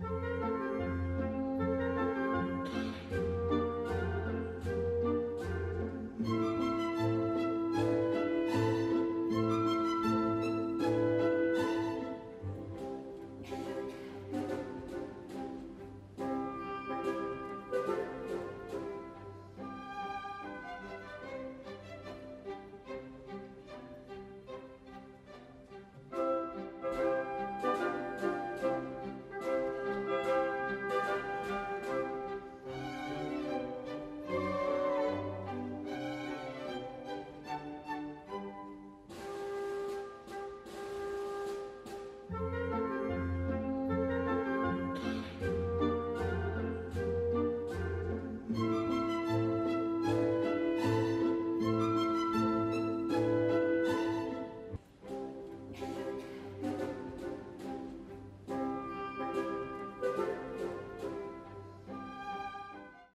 Bye. Bye.